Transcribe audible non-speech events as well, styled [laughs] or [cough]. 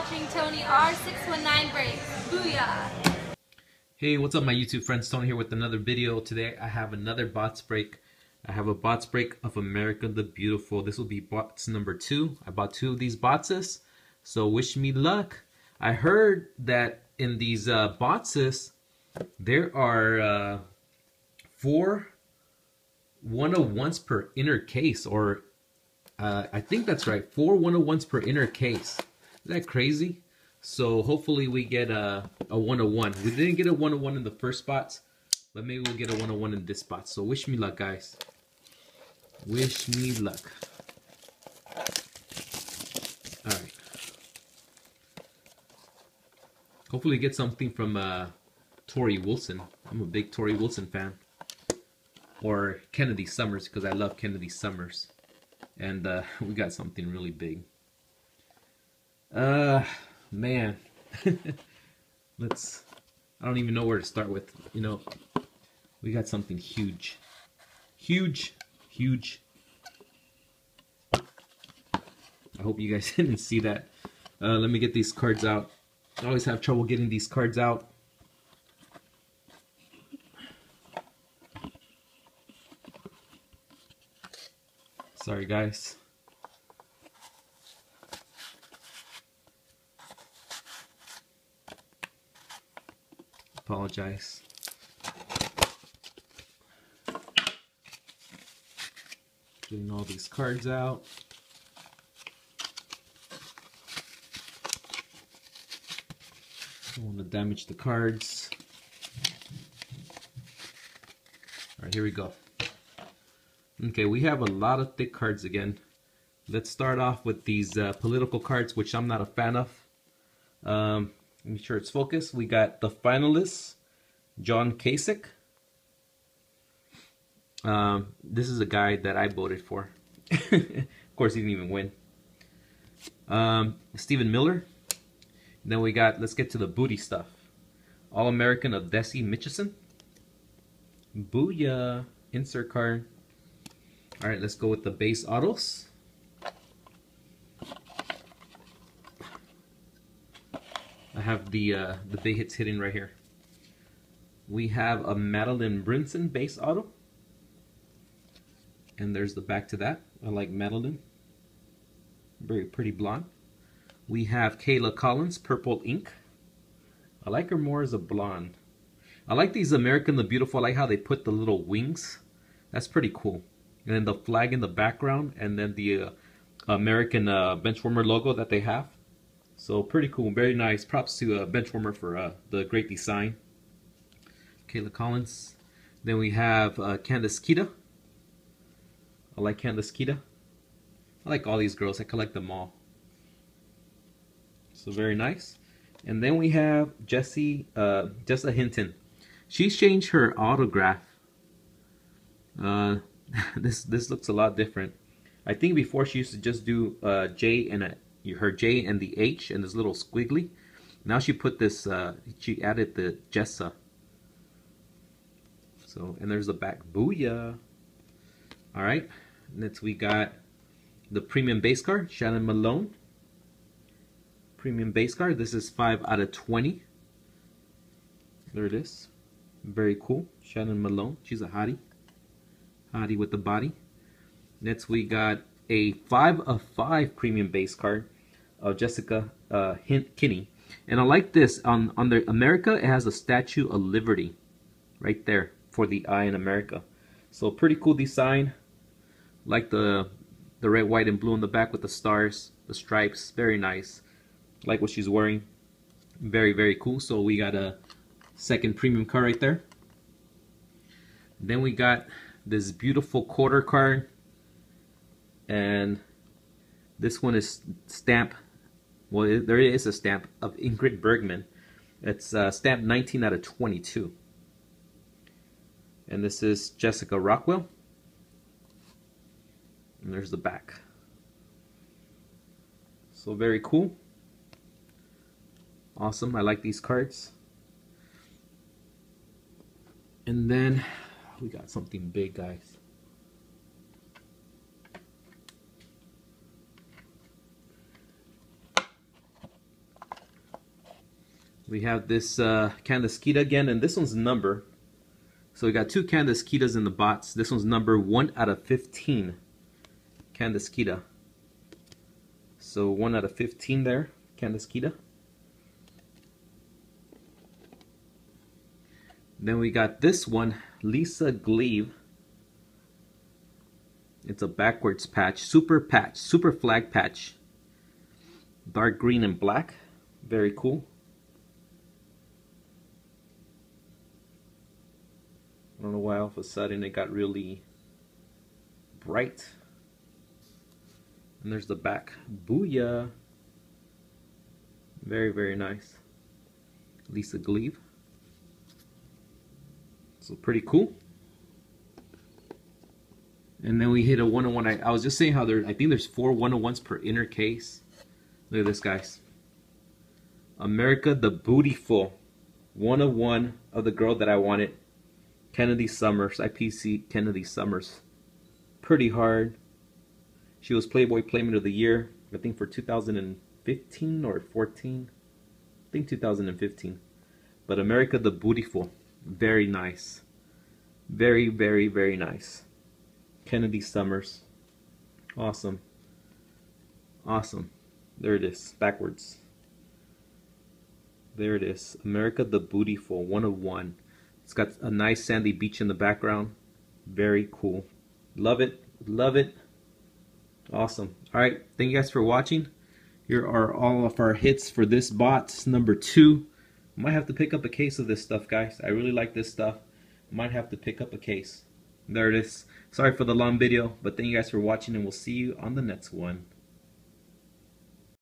watching Tony R619 Breaks. Booyah! Hey, what's up my YouTube friends? Tony here with another video. Today I have another box break. I have a box break of America the Beautiful. This will be bots number two. I bought two of these botses, so wish me luck. I heard that in these uh, botses, there are uh, four one of ones per inner case, or uh, I think that's right, four one of ones per inner case. Isn't that crazy? So hopefully we get a, a 101. We didn't get a 101 in the first spots, but maybe we'll get a 101 in this spot. So wish me luck, guys. Wish me luck. Alright. Hopefully get something from uh, Torrie Wilson. I'm a big Torrie Wilson fan. Or Kennedy Summers, because I love Kennedy Summers. And uh, [laughs] we got something really big. Uh man. [laughs] Let's i don't even know where to start with you know. We got something huge. Huge huge. I hope you guys [laughs] didn't see that. Uh, let me get these cards out. I always have trouble getting these cards out. Sorry guys apologize. Getting all these cards out. Don't want to damage the cards. Alright, here we go. Okay, we have a lot of thick cards again. Let's start off with these uh, political cards, which I'm not a fan of. Um, Make sure it's focused. We got the finalists, John Kasich. Um, this is a guy that I voted for. [laughs] of course, he didn't even win. Um, Stephen Miller. Then we got, let's get to the booty stuff. All-American of Dessie Mitcheson. Booyah. Insert card. Alright, let's go with the base autos. Have the uh, the big hits hidden right here. We have a Madeline Brinson base auto. And there's the back to that. I like Madeline. Very pretty blonde. We have Kayla Collins, Purple Ink. I like her more as a blonde. I like these American the Beautiful. I like how they put the little wings. That's pretty cool. And then the flag in the background. And then the uh, American uh, Benchwarmer logo that they have. So pretty cool, very nice. Props to uh, Benchwarmer for uh, the great design. Kayla Collins. Then we have uh, Candace Kita. I like Candace Kita. I like all these girls. I collect them all. So very nice. And then we have Jessie, uh, Jessa Hinton. She's changed her autograph. Uh, [laughs] this this looks a lot different. I think before she used to just do uh, J and a you heard J and the H and this little squiggly. Now she put this, uh, she added the Jessa. So, and there's the back. Booyah. All right. Next we got the premium base card, Shannon Malone. Premium base card. This is 5 out of 20. There it is. Very cool. Shannon Malone. She's a hottie. Hottie with the body. Next we got a 5 of 5 premium base card of Jessica uh, Kinney. And I like this. On, on the America, it has a Statue of Liberty right there for the eye in America. So pretty cool design. Like the the red, white, and blue in the back with the stars, the stripes. Very nice. Like what she's wearing. Very, very cool. So we got a second premium card right there. Then we got this beautiful quarter card and this one is stamp well it, there is a stamp of Ingrid Bergman. It's uh, stamp 19 out of 22 and this is Jessica Rockwell. And there's the back. So very cool. Awesome. I like these cards. And then we got something big guys We have this uh, Candace again, and this one's number. So we got two Candace in the box. This one's number 1 out of 15. Candace So 1 out of 15 there, Candace Then we got this one, Lisa Gleave. It's a backwards patch, super patch, super flag patch. Dark green and black, very cool. I don't know why all of a sudden it got really bright. And there's the back. Booyah! Very, very nice. Lisa Gleave. So pretty cool. And then we hit a one-on-one. I, I was just saying how there, I think there's four one-on-ones per inner case. Look at this, guys. America the Bootyful. One of one of the girl that I wanted. Kennedy Summers, IPC Kennedy Summers. Pretty hard. She was Playboy Playmate of the Year, I think for 2015 or 14. I think 2015. But America the Bootyful. Very nice. Very, very, very nice. Kennedy Summers. Awesome. Awesome. There it is. Backwards. There it is. America the Bootyful. One of one. It's got a nice sandy beach in the background. Very cool. Love it. Love it. Awesome. All right. Thank you guys for watching. Here are all of our hits for this bot. Number two. Might have to pick up a case of this stuff, guys. I really like this stuff. Might have to pick up a case. There it is. Sorry for the long video, but thank you guys for watching, and we'll see you on the next one.